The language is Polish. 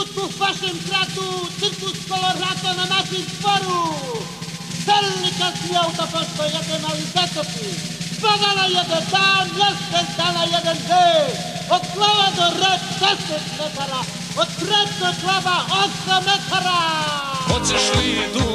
Utków waszym kratu, cyrkus kolorato na naszym dworu. Celny czas miał to poszło jeden mały zatopy. Dwa na jeden tam, jeszcze dwa na jeden wy. Od kloła do rep 10 metara, od rep do sława 8 metara. Хочеш ли душу,